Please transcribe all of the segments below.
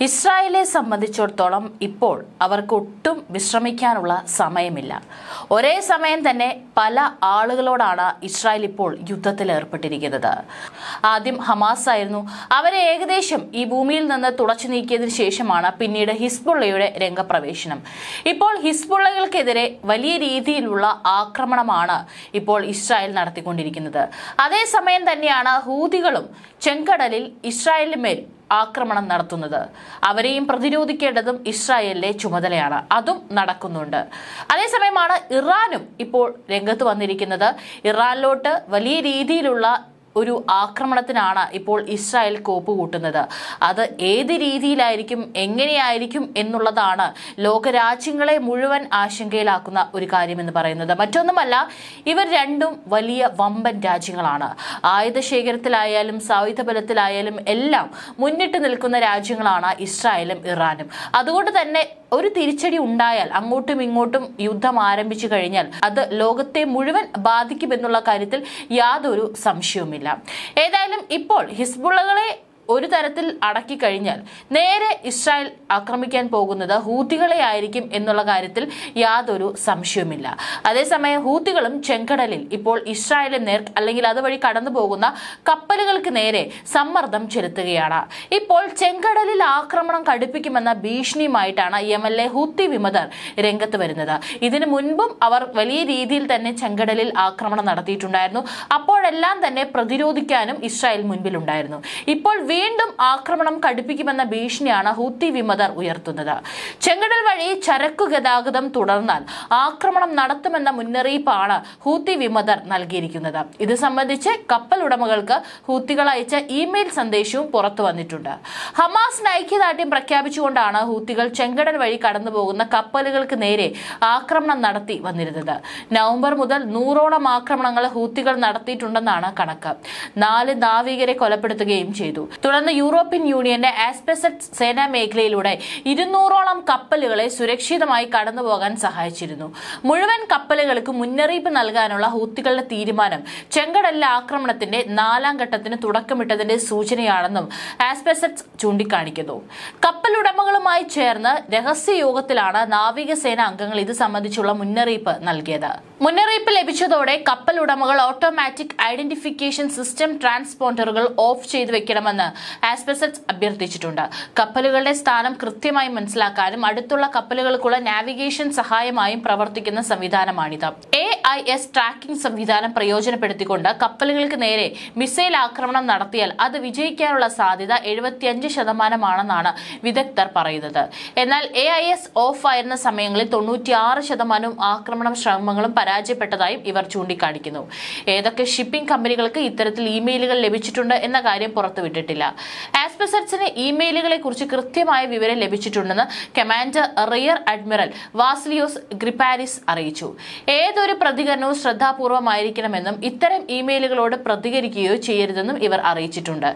ഇസ്രായേലെ സംബന്ധിച്ചിടത്തോളം ഇപ്പോൾ അവർക്ക് ഒട്ടും വിശ്രമിക്കാനുള്ള സമയമില്ല. ഒരേ സമയം തന്നെ പല ആളുകളോടാണ് ഇസ്രായേൽ ഇപ്പോൾ യുദ്ധത്തിൽ ഏർപ്പെട്ടിരിക്കുന്നത്. ആദ്യം ഹമാസ് ആയിരുന്നു. അവരെ ഏകദേശം ഈ ഭൂമിയിൽ നിന്ന് തുടച്ചു നീക്കിയതിന് ശേഷമാണ് പിന്നീട് ഹിസ്ബുള്ളയുടെ രംഗപ്രവേശനം. ഇപ്പോൾ ഹിസ്ബുള്ളകൾക്കെതിരെ വലിയ രീതിയിലുള്ള ആക്രമണമാണ് ഇപ്പോൾ ഇസ്രായേൽ നടത്തിക്കൊണ്ടിരിക്കുന്നത്. അതേസമയം തന്നെയാണ് ഹൂതികളും ചെങ്കടലിൽ ഇസ്രായേലിന് മേൽ ആക്രമണം നടത്തുന്നത്. അവരെയും പ്രതിരോധിക്കേണ്ടതും ഇസ്രായേലിലെ ചുമതലയാണ്. അതും നടക്കുന്നുണ്ട്. അതേസമയമാണ് ഇറാനും ഇപ്പോൾ രംഗത്ത് വന്നിരിക്കുന്നത്. ഇറാനിലോട്ട് വലിയ രീതിയിലുള്ള ഒരു ആക്രമണത്തിനാണ് ഇപ്പോൾ ഇസ്രായേൽ കോപ്പ് കൂട്ടുന്നത്. അത് ഏത് രീതിയിലായിരിക്കും എങ്ങനെയായിരിക്കും എന്നുള്ളതാണ് ലോകരാജ്യങ്ങളെ മുഴുവൻ ആശങ്കയിലാക്കുന്ന ഒരു കാര്യമെന്ന് പറയുന്നത്. മറ്റൊന്നുമല്ല ഇവർ രണ്ടും വലിയ വമ്പൻ രാജ്യങ്ങളാണ്. ആയുധ ശേഖരത്തിലായാലും സായുധ ബലത്തിലായാലും എല്ലാം മുന്നിട്ട് നിൽക്കുന്ന രാജ്യങ്ങളാണ് ഇസ്രായേലും ഇറാനും. അതുകൊണ്ട് തന്നെ ഒരു തിരിച്ചടി ഉണ്ടായാൽ അങ്ങോട്ടും ഇങ്ങോട്ടും യുദ്ധം ആരംഭിച്ചു കഴിഞ്ഞാൽ അത് ലോകത്തെ മുഴുവൻ ബാധിക്കുമെന്നുള്ള കാര്യത്തിൽ യാതൊരു സംശയവുമില്ല. ഏതായാലും ഇപ്പോൾ ഹിസ്ബുള്ളകളെ ഒരു തരത്തിൽ അടക്കി കഴിഞ്ഞാൽ നേരെ ഇസ്രായേൽ ആക്രമിക്കാൻ പോകുന്നത് ഹൂത്തികളെ ആയിരിക്കും എന്നുള്ള കാര്യത്തിൽ യാതൊരു സംശയവുമില്ല. അതേസമയം ഹൂത്തികളും ചെങ്കടലിൽ ഇപ്പോൾ ഇസ്രായേലിന് നേർ അല്ലെങ്കിൽ അതുവഴി കടന്നു പോകുന്ന കപ്പലുകൾക്ക് നേരെ സമ്മർദ്ദം ചെലുത്തുകയാണ്. ഇപ്പോൾ ചെങ്കടലിൽ ആക്രമണം കടുപ്പിക്കുമെന്ന ഭീഷണിയുമായിട്ടാണ് യമനിലെ ഹൂത്തി വിമതർ രംഗത്ത് വരുന്നത്. ഇതിനു മുൻപും അവർ വലിയ രീതിയിൽ തന്നെ ചെങ്കടലിൽ ആക്രമണം നടത്തിയിട്ടുണ്ടായിരുന്നു. അപ്പോഴെല്ലാം തന്നെ പ്രതിരോധിക്കാനും ഇസ്രായേൽ മുൻപിലുണ്ടായിരുന്നു. ഇപ്പോൾ വീണ്ടും ആക്രമണം കടുപ്പിക്കുമെന്ന ഭീഷണിയാണ് ഹൂത്തി വിമതർ ഉയർത്തുന്നത്. ചെങ്കടൽ വഴി ചരക്കു ഗതാഗതം തുടർന്നാൽ ആക്രമണം നടത്തുമെന്ന മുന്നറിയിപ്പാണ് ഹൂത്തി വിമതർ നൽകിയിരിക്കുന്നത്. ഇത് സംബന്ധിച്ച് കപ്പൽ ഉടമകൾക്ക് ഹൂത്തികൾ അയച്ച ഇമെയിൽ സന്ദേശവും പുറത്തു വന്നിട്ടുണ്ട്. ഹമാസിന് ഐക്യദാർഢ്യം പ്രഖ്യാപിച്ചുകൊണ്ടാണ് ഹൂത്തികൾ ചെങ്കടൽ വഴി കടന്നുപോകുന്ന കപ്പലുകൾക്ക് നേരെ ആക്രമണം നടത്തി വന്നിരുന്നത്. നവംബർ മുതൽ നൂറോളം ആക്രമണങ്ങൾ ഹൂത്തികൾ നടത്തിയിട്ടുണ്ടെന്നാണ് കണക്ക്. നാല് നാവികരെ കൊലപ്പെടുത്തുകയും ചെയ്തു. തുടർന്ന് യൂറോപ്യൻ യൂണിയന്റെ ആസ്പെസറ്റ് സേനാ മേഖലയിലൂടെ ഇരുന്നൂറോളം കപ്പലുകളെ സുരക്ഷിതമായി കടന്നുപോകാൻ സഹായിച്ചിരുന്നു. മുഴുവൻ കപ്പലുകൾക്ക് മുന്നറിയിപ്പ് നൽകാനുള്ള ഹൂത്തികളുടെ തീരുമാനം ചെങ്കടലിലെ ആക്രമണത്തിന്റെ നാലാം ഘട്ടത്തിന് തുടക്കമിട്ടതിന്റെ സൂചനയാണെന്നും ആസ്പെസറ്റ് ചൂണ്ടിക്കാണിക്കുന്നു. കപ്പലുടമകളുമായി ചേർന്ന് രഹസ്യ യോഗത്തിലാണ് നാവികസേന അംഗങ്ങൾ ഇത് സംബന്ധിച്ചുള്ള മുന്നറിയിപ്പ് നൽകിയത്. മുന്നറിയിപ്പ് ലഭിച്ചതോടെ കപ്പൽ ഉടമകൾ ഓട്ടോമാറ്റിക് ഐഡന്റിഫിക്കേഷൻ സിസ്റ്റം ട്രാൻസ്പോണ്ടറുകൾ ഓഫ് ചെയ്തു വെക്കണമെന്ന് ആസ്പെസറ്റ് അഭ്യർത്ഥിച്ചിട്ടുണ്ട്. കപ്പലുകളുടെ സ്ഥാനം കൃത്യമായി മനസ്സിലാക്കാനും അടുത്തുള്ള കപ്പലുകൾക്കുള്ള നാവിഗേഷൻ സഹായമായും പ്രവർത്തിക്കുന്ന സംവിധാനമാണിത്. എ ഐ എസ് ട്രാക്കിംഗ് സംവിധാനം പ്രയോജനപ്പെടുത്തിക്കൊണ്ട് കപ്പലുകൾക്ക് നേരെ മിസൈൽ ആക്രമണം നടത്തിയാൽ അത് വിജയിക്കാനുള്ള സാധ്യത എഴുപത്തിയഞ്ച് ശതമാനമാണെന്നാണ് വിദഗ്ധർ പറയുന്നത്. എന്നാൽ എ ഐ എസ് ഓഫ് ആയിരുന്ന സമയങ്ങളിൽ തൊണ്ണൂറ്റിയാറ് ശതമാനവും ആക്രമണ ശ്രമങ്ങളും പരാജയപ്പെട്ടതായും ഇവർ ചൂണ്ടിക്കാണിക്കുന്നു. ഏതൊക്കെ ഷിപ്പിംഗ് കമ്പനികൾക്ക് ഇത്തരത്തിൽ ഇമെയിലുകൾ ലഭിച്ചിട്ടുണ്ട് എന്ന കാര്യം പുറത്തുവിട്ടിട്ടില്ല. ആസ്പെസറ്റ്സിന് ഇമെയിലുകളെ കുറിച്ച് കൃത്യമായ വിവരം ലഭിച്ചിട്ടുണ്ടെന്ന് commander rear admiral Vasileios Gryparis അറിയിച്ചു. ഏതൊരു പ്രതികരണവും ശ്രദ്ധാപൂർവമായിരിക്കണമെന്നും ഇത്തരം ഇമെയിലുകളോട് പ്രതികരിക്കുകയോ ചെയ്യരുതെന്നും ഇവർ അറിയിച്ചിട്ടുണ്ട്.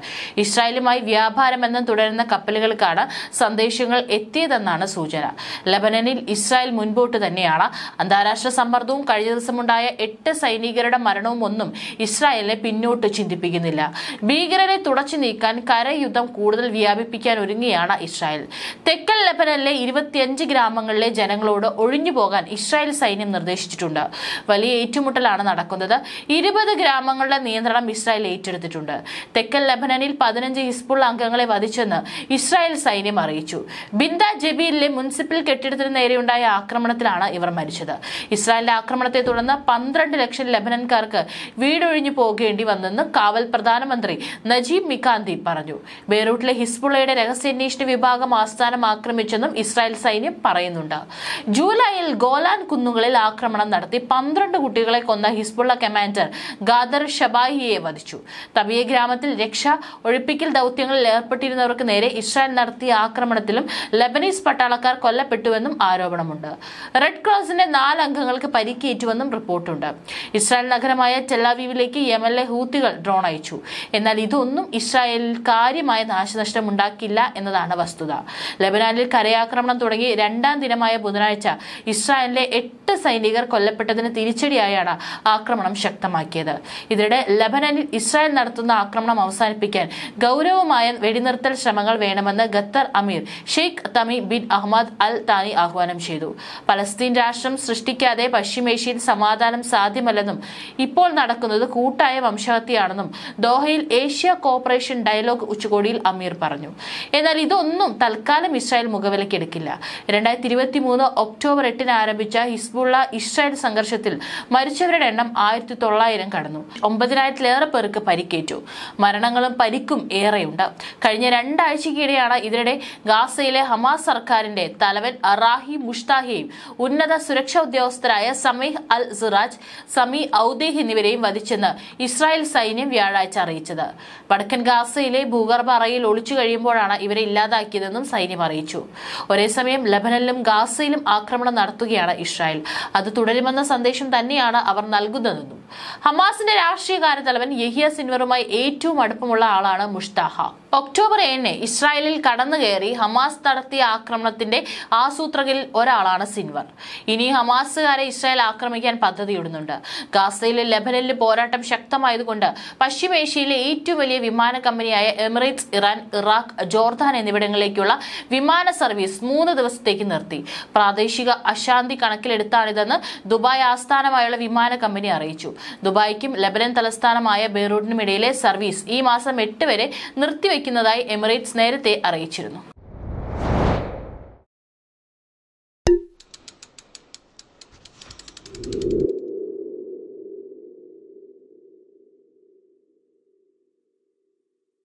ഇസ്രായേലുമായി വ്യാപാരമെന്നും തുടരുന്ന കപ്പലുകൾക്കാണ് സന്ദേശങ്ങൾ എത്തിയതെന്നാണ് സൂചന. ലബനനിൽ ഇസ്രായേൽ മുൻപോട്ട് തന്നെയാണ് അന്താരാഷ്ട്ര സമ്മർദ്ദവും കഴിഞ്ഞ ദിവസമുണ്ടായ എട്ട് സൈനികരുടെ മരണവും ഒന്നും ഇസ്രായേലിനെ പിന്നോട്ട് ചിന്തിപ്പിക്കുന്നില്ല. ഭീകരരെ തുടച്ചു നീക്കാൻ കരയുദ്ധം കൂടുതൽ വ്യാപിപ്പിക്കാൻ ഒരുങ്ങിയാണ് ഇസ്രായേൽ. തെക്കൻ ലെബനനിലെ ഇരുപത്തിയഞ്ച് ഗ്രാമങ്ങളിലെ ജനങ്ങളോട് ഒഴിഞ്ഞു പോകാൻ ഇസ്രായേൽ സൈന്യം നിർദ്ദേശിച്ചിട്ടുണ്ട്. വലിയ ഏറ്റുമുട്ടലാണ് നടക്കുന്നത്. ഇരുപത് ഗ്രാമങ്ങളുടെ നിയന്ത്രണം ഇസ്രായേൽ ഏറ്റെടുത്തിട്ടുണ്ട്. തെക്കൻ ലെബനനിൽ പതിനഞ്ച് ഹിസ്ബുൾ അംഗങ്ങളെ വധിച്ചെന്ന് ഇസ്രായേൽ സൈന്യം അറിയിച്ചു. ബിന്ദ ജബീലിലെ മുനിസിപ്പൽ കെട്ടിടത്തിന് നേരെയുണ്ടായ ആക്രമണത്തിലാണ് ഇവർ മരിച്ചത്. ഇസ്രായേലിന്റെ ആക്രമണത്തെ തുടർന്ന് പന്ത്രണ്ട് ലക്ഷം ലബനൻകാർക്ക് വീടൊഴിഞ്ഞു പോകേണ്ടി വന്നെന്ന് കാവൽ പ്രധാനമന്ത്രി നജീബ് മിക്കാന്തി പറഞ്ഞു. ബെയ്റൂട്ടിലെ ഹിസ്ബുള്ളയുടെ രഹസ്യാന്വേഷണ വിഭാഗം ആസ്ഥാനം ആക്രമിച്ചെന്നും ഇസ്രായേൽ സൈന്യം പറയുന്നുണ്ട്. ജൂലൈയിൽ ഗോലാൻ കുന്നുകളിൽ ആക്രമണം നടത്തി പന്ത്രണ്ട് കുട്ടികളെ കൊന്ന ഹിസ്ബുള്ള കമാൻഡർ ഗാദർ ഷബായിയെ വധിച്ചു. തബിയ ഗ്രാമത്തിൽ രക്ഷ ഒഴിപ്പിക്കൽ ദൗത്യങ്ങളിൽ ഏർപ്പെട്ടിരുന്നവർക്ക് നേരെ ഇസ്രായേൽ നടത്തിയ ആക്രമണത്തിലും ലബനീസ് പട്ടാളക്കാർ കൊല്ലപ്പെട്ടുവെന്നും ആരോപണമുണ്ട്. റെഡ് ക്രോസിന്റെ നാല് അംഗങ്ങൾക്ക് പരിക്കേറ്റുവെന്നും റിപ്പോർട്ടുണ്ട്. ഇസ്രായേൽ നഗരമായ ടെലാവീവിലേക്ക് യമനിലെ ഹൂത്തികൾ ഡ്രോൺ അയച്ചു. എന്നാൽ ഇതൊന്നും ഇസ്രായേലിൽ കാര്യമായ നാശനഷ്ടം ഉണ്ടാക്കില്ല എന്നതാണ് വസ്തുത. ലബനാനിൽ കരയാക്രമണം തുടങ്ങി രണ്ടാം ദിനമായ ബുധനാഴ്ച ഇസ്രായേലിലെ എട്ട് സൈനികർ കൊല്ലപ്പെട്ടതിന് തിരിച്ചടിയായാണ് ആക്രമണം ശക്തമാക്കിയത്. ഇതിനിടെ ലബനനിൽ ഇസ്രായേൽ നടത്തുന്ന ആക്രമണം അവസാനിപ്പിക്കാൻ ഗൗരവമായ വെടിനിർത്തൽ ശ്രമങ്ങൾ വേണമെന്ന് Qatar emir Sheikh Tamim bin Ahmed Al Thani ആഹ്വാനം ചെയ്തു. പലസ്തീൻ രാഷ്ട്രം സൃഷ്ടിക്കാതെ പശ്ചിമേഷ്യയിൽ സമാധാനം സാധ്യമല്ലെന്നും ഇപ്പോൾ നടക്കുന്നത് കൂട്ടായ വംശഹത്യയാണെന്നും ദോഹയിൽ ഏഷ്യ കോപ്പറേഷൻ ഡയലോഗ് ഉച്ചകോടിയിൽ അമീർ പറഞ്ഞു. എന്നാൽ ഇതൊന്നും തൽക്കാലം ഇസ്രായേൽ മുഖവിലക്കെടുക്കില്ല രണ്ടായിരത്തി ഇരുപത്തി മൂന്ന് ഒക്ടോബർ എട്ടിന് ആരംഭിച്ച ഹിസ്ബുള്ള ഇസ്രായേൽ സംഘർഷത്തിൽ മരിച്ചവരുടെ എണ്ണം ആയിരത്തി തൊള്ളായിരം കടന്നു. ഒമ്പതിനായിരത്തിലേറെ പേർക്ക് പരിക്കേറ്റു. മരണങ്ങളും പരിക്കും ഏറെയുണ്ട്. കഴിഞ്ഞ രണ്ടാഴ്ചയ്ക്കിടെയാണ് ഇതിനിടെ ഗാസയിലെ ഹമാസ് സർക്കാരിന്റെ തലവൻ അറാഹി മുഷ്താഹിയും ഉന്നത സുരക്ഷാ ഉദ്യോഗസ്ഥരായ സമീഹ് അൽ സിറാജ് സമി ഔദേഹ് എന്നിവരെയും വധിച്ചെന്ന് ഇസ്രായേൽ സൈന്യം വ്യാഴാഴ്ച അറിയിച്ചത്. വടക്കൻ ഗാസയിലെ ഭൂഗർഭ അറയിൽ ഒളിച്ചു കഴിയുമ്പോഴാണ് ഇവരെ ഇല്ലാതാക്കിയതെന്നും സൈന്യം അറിയിച്ചു. ഒരേസമയം ലബനനിലും ഗാസയിലും ആക്രമണം നടത്തുകയാണ് ഇസ്രായേൽ. അത് തുടരുമെന്ന സന്ദേശം തന്നെയാണ് അവർ നൽകുന്നതെന്നും. ഹമാസിന്റെ രാഷ്ട്രീയകാര്യ തലവൻ യഹിയ സിൻവറുമായി ഏറ്റവും അടുപ്പമുള്ള ആളാണ് മുഷ്താഹ. ഒക്ടോബർ ഏഴിന് ഇസ്രായേലിൽ കടന്നു കയറി ഹമാസ് നടത്തിയ ആക്രമണത്തിന്റെ ആസൂത്രകിൽ ഒരാളാണ് സിൻവർ. ഇനി ഹമാസുകാരെ ഇസ്രായേൽ ആക്രമിക്കാൻ പദ്ധതിയിടുന്നുണ്ട്. ഗാസയിലെ ലബനനിൽ പോരാട്ടം ശക്തമായതുകൊണ്ട് പശ്ചിമേഷ്യയിലെ ഏറ്റവും വലിയ വിമാന കമ്പനിയായ എമിറേറ്റ്സ് ഇറാൻ ഇറാഖ് ജോർദാൻ എന്നിവിടങ്ങളിലേക്കുള്ള വിമാന സർവീസ് മൂന്ന് ദിവസത്തേക്ക് നിർത്തി. പ്രാദേശിക അശാന്തി കണക്കിലെടുത്താണിതെന്ന് ദുബായ് ആസ്ഥാനമായുള്ള വിമാന കമ്പനി അറിയിച്ചു. ദുബായ്ക്കും ലെബനൻ തലസ്ഥാനമായ ബെയ്റൂട്ടിനും ഇടയിലെ സർവീസ് ഈ മാസം എട്ട് വരെ നിർത്തിവെക്കുന്നതായി എമിറേറ്റ്സ് നേരത്തെ അറിയിച്ചിരുന്നു